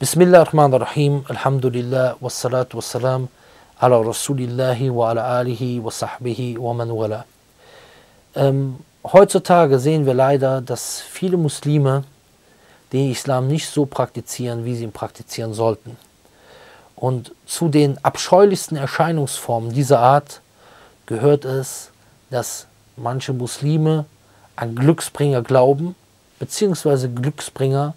Bismillah ar-Rahman ar-Rahim, Alhamdulillah, wassalatu wassalam ala Rasulillahi wa ala alihi wa sahbihi wa man wala. Ähm, heutzutage sehen wir leider, dass viele Muslime den Islam nicht so praktizieren, wie sie ihn praktizieren sollten. Und zu den abscheulichsten Erscheinungsformen dieser Art gehört es, dass manche Muslime an Glücksbringer glauben, beziehungsweise Glücksbringer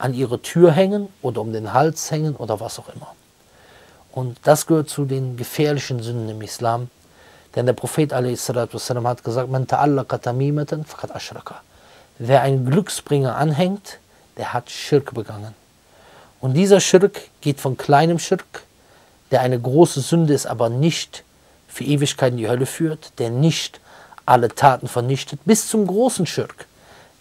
an ihre Tür hängen oder um den Hals hängen oder was auch immer. Und das gehört zu den gefährlichen Sünden im Islam. Denn der Prophet والسلام, hat gesagt, Man Wer einen Glücksbringer anhängt, der hat Schirk begangen. Und dieser Schirk geht von kleinem Schirk, der eine große Sünde ist, aber nicht für Ewigkeit in die Hölle führt, der nicht alle Taten vernichtet, bis zum großen Schirk,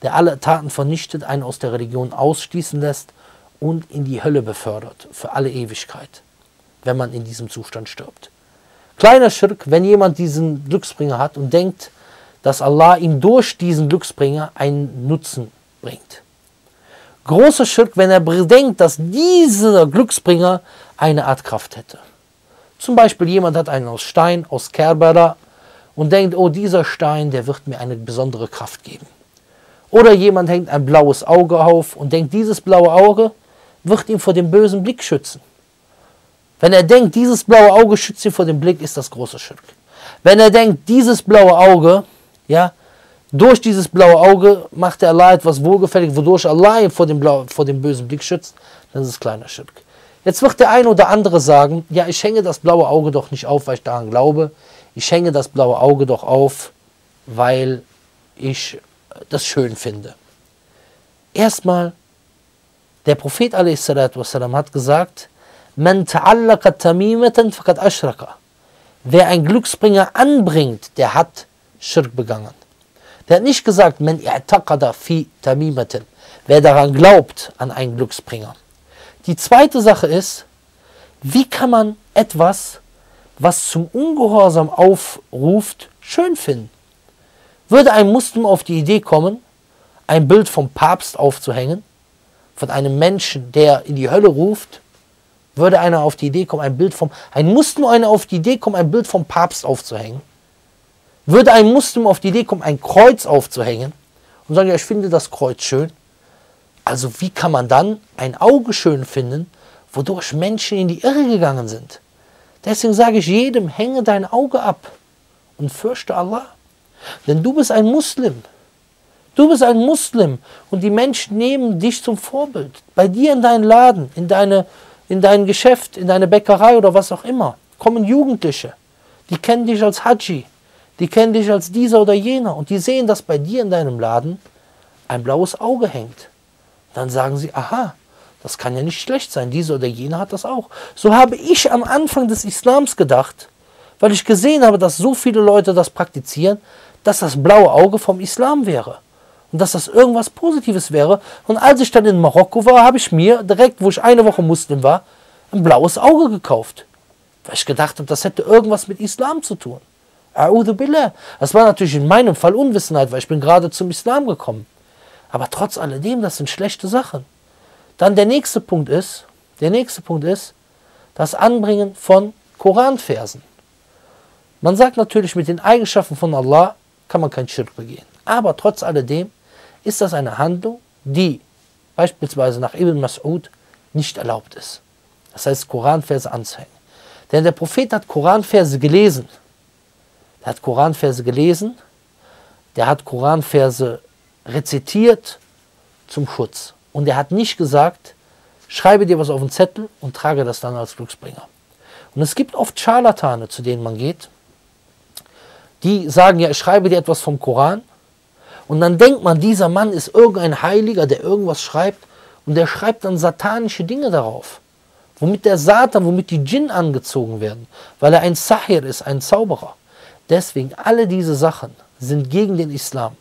der alle Taten vernichtet, einen aus der Religion ausschließen lässt und in die Hölle befördert, für alle Ewigkeit, wenn man in diesem Zustand stirbt. Kleiner Schirk, wenn jemand diesen Glücksbringer hat und denkt, dass Allah ihm durch diesen Glücksbringer einen Nutzen bringt. Großer Schirk, wenn er denkt, dass dieser Glücksbringer eine Art Kraft hätte. Zum Beispiel jemand hat einen aus Stein, aus Kerbera und denkt, oh dieser Stein, der wird mir eine besondere Kraft geben. Oder jemand hängt ein blaues Auge auf und denkt, dieses blaue Auge wird ihn vor dem bösen Blick schützen. Wenn er denkt, dieses blaue Auge schützt ihn vor dem Blick, ist das große Schirk. Wenn er denkt, dieses blaue Auge, ja, durch dieses blaue Auge macht er Allah etwas wohlgefällig, wodurch Allah ihn vor dem, Blau, vor dem bösen Blick schützt, dann ist es kleiner Schirk. Jetzt wird der eine oder andere sagen, ja, ich hänge das blaue Auge doch nicht auf, weil ich daran glaube. Ich hänge das blaue Auge doch auf, weil ich das schön finde. Erstmal, der Prophet والسلام, hat gesagt, Man tamimatan faqad ashraka. Wer einen Glücksbringer anbringt, der hat Schirk begangen. Der hat nicht gesagt, man i'taqada fi tamimatin. Wer daran glaubt, an einen Glücksbringer. Die zweite Sache ist, wie kann man etwas, was zum Ungehorsam aufruft, schön finden? Würde ein Muslim auf die Idee kommen, ein Bild vom Papst aufzuhängen, von einem Menschen, der in die Hölle ruft, würde einer auf die Idee kommen, ein Bild vom, ein Muslim einer auf die Idee kommen, ein Bild vom Papst aufzuhängen, würde ein Muslim auf die Idee kommen, ein Kreuz aufzuhängen und sagen, ja, ich finde das Kreuz schön. Also wie kann man dann ein Auge schön finden, wodurch Menschen in die Irre gegangen sind? Deswegen sage ich jedem, hänge dein Auge ab und fürchte Allah. Denn du bist ein Muslim. Du bist ein Muslim und die Menschen nehmen dich zum Vorbild. Bei dir in deinen Laden, in, deine, in dein Geschäft, in deine Bäckerei oder was auch immer, kommen Jugendliche. Die kennen dich als Haji, die kennen dich als dieser oder jener und die sehen, dass bei dir in deinem Laden ein blaues Auge hängt. Dann sagen sie, aha, das kann ja nicht schlecht sein, dieser oder jener hat das auch. So habe ich am Anfang des Islams gedacht, weil ich gesehen habe, dass so viele Leute das praktizieren, dass das blaue Auge vom Islam wäre. Und dass das irgendwas Positives wäre. Und als ich dann in Marokko war, habe ich mir direkt, wo ich eine Woche Muslim war, ein blaues Auge gekauft. Weil ich gedacht habe, das hätte irgendwas mit Islam zu tun. A'udhu billah. Das war natürlich in meinem Fall Unwissenheit, weil ich bin gerade zum Islam gekommen. Aber trotz alledem, das sind schlechte Sachen. Dann der nächste Punkt ist, der nächste Punkt ist, das Anbringen von Koranversen. Man sagt natürlich, mit den Eigenschaften von Allah kann man kein Schirk begehen. Aber trotz alledem ist das eine Handlung, die beispielsweise nach Ibn Mas'ud nicht erlaubt ist. Das heißt, Koranverse anzuhängen. Denn der Prophet hat Koranverse gelesen. Er hat Koranverse gelesen, der hat Koranverse rezitiert zum Schutz. Und er hat nicht gesagt, schreibe dir was auf den Zettel und trage das dann als Glücksbringer. Und es gibt oft Scharlatane, zu denen man geht, die sagen, ja, ich schreibe dir etwas vom Koran. Und dann denkt man, dieser Mann ist irgendein Heiliger, der irgendwas schreibt. Und der schreibt dann satanische Dinge darauf. Womit der Satan, womit die Djinn angezogen werden. Weil er ein Sahir ist, ein Zauberer. Deswegen, alle diese Sachen sind gegen den Islam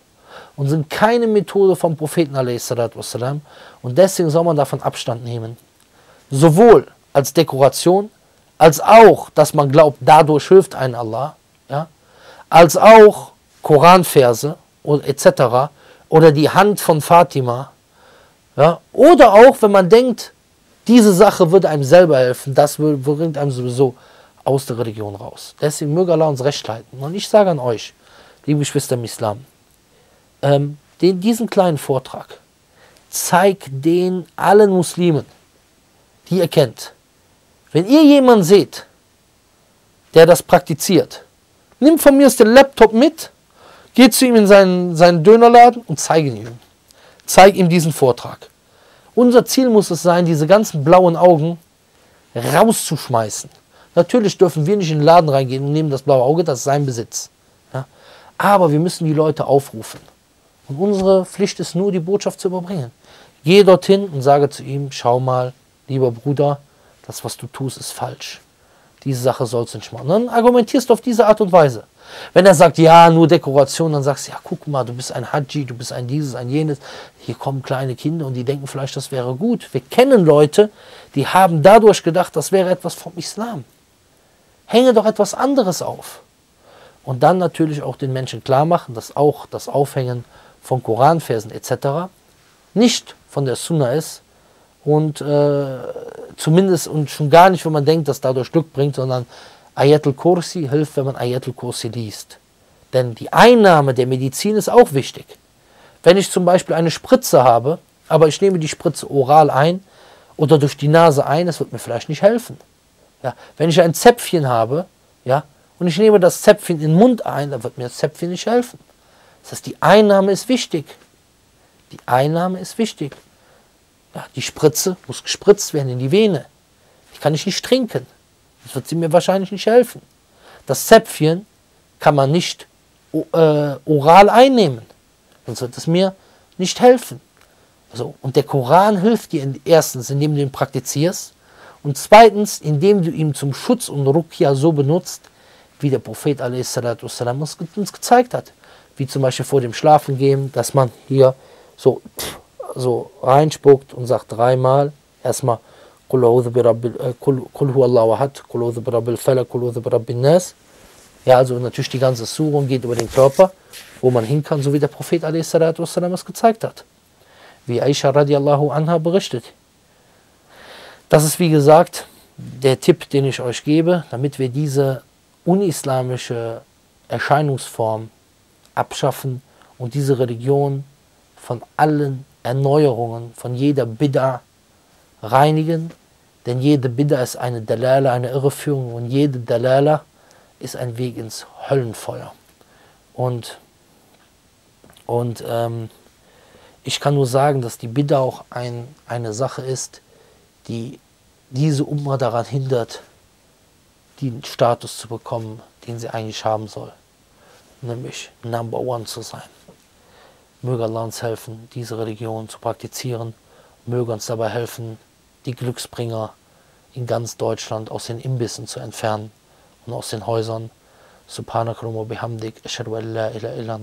und sind keine Methode vom Propheten wassalam, und deswegen soll man davon Abstand nehmen. Sowohl als Dekoration, als auch, dass man glaubt, dadurch hilft ein Allah, als auch Koranverse etc. oder die Hand von Fatima. Ja, oder auch, wenn man denkt, Diese Sache würde einem selber helfen, das bringt einem sowieso aus der Religion raus. Deswegen möge Allah uns recht halten. Und ich sage an euch, liebe Geschwister im Islam, ähm, den, diesen kleinen Vortrag, zeigt den allen Muslimen, die ihr kennt. Wenn ihr jemanden seht, der das praktiziert, nimmt von mir den Laptop mit, geht zu ihm in seinen, seinen Dönerladen und zeige ihm. Zeig ihm diesen Vortrag. Unser Ziel muss es sein, diese ganzen blauen Augen rauszuschmeißen. Natürlich dürfen wir nicht in den Laden reingehen und nehmen das blaue Auge, das ist sein Besitz. Ja? Aber wir müssen die Leute aufrufen. Und unsere Pflicht ist nur, die Botschaft zu überbringen. Gehe dorthin und sage zu ihm, schau mal, lieber Bruder, das, was du tust, ist falsch. Diese Sache sollst du nicht machen. Dann argumentierst du auf diese Art und Weise. Wenn er sagt, ja, nur Dekoration, dann sagst du, ja, guck mal, du bist ein Haji, du bist ein dieses, ein jenes. Hier kommen kleine Kinder und die denken vielleicht, das wäre gut. Wir kennen Leute, die haben dadurch gedacht, das wäre etwas vom Islam. Hänge doch etwas anderes auf. Und dann natürlich auch den Menschen klar machen, dass auch das Aufhängen von Koranversen etc. nicht von der Sunna ist und äh, zumindest und schon gar nicht, wenn man denkt, dass dadurch Glück bringt, sondern Ayatul Kursi hilft, wenn man Ayatul Kursi liest. Denn die Einnahme der Medizin ist auch wichtig. Wenn ich zum Beispiel eine Spritze habe, aber ich nehme die Spritze oral ein oder durch die Nase ein, das wird mir vielleicht nicht helfen. Ja, wenn ich ein Zäpfchen habe, ja, und ich nehme das Zäpfchen in den Mund ein, dann wird mir das Zäpfchen nicht helfen. Das heißt, die Einnahme ist wichtig. Die Einnahme ist wichtig Ja, die Spritze muss gespritzt werden in die Vene. Die kann ich nicht trinken. Das wird sie mir wahrscheinlich nicht helfen. Das Zäpfchen kann man nicht äh, oral einnehmen. Sonst wird es mir nicht helfen. Also, und der Koran hilft dir in, erstens, indem du ihn praktizierst. Und zweitens, indem du ihn zum Schutz und Rukia so benutzt, wie der Prophet والسلام, uns gezeigt hat. Wie zum Beispiel vor dem Schlafengehen, dass man hier so, so reinspuckt und sagt dreimal, erstmal Kul äh, Allahu Ahad, Kul Birabbil Falak, Kul Birabbin Nas. Ja, also natürlich die ganze Sura geht über den Körper, wo man hin kann, so wie der Prophet a.s. es gezeigt hat. Wie Aisha radiallahu anha berichtet. Das ist wie gesagt der Tipp, den ich euch gebe, damit wir diese unislamische Erscheinungsform abschaffen und diese Religion von allen Erneuerungen, von jeder Bid'a reinigen denn jede Bidda ist eine Dalala, eine Irreführung und jede Dalala ist ein Weg ins Höllenfeuer. Und, und ähm, ich kann nur sagen, dass die Bidda auch ein, eine Sache ist, die diese Umma daran hindert, den Status zu bekommen, den sie eigentlich haben soll. Nämlich Number One zu sein. Möge Allah uns helfen, diese Religion zu praktizieren. Möge uns dabei helfen, die Glücksbringer in ganz Deutschland aus den Imbissen zu entfernen und aus den Häusern. Subhanakallahu bihamdik, ashhadu an la ilaha illa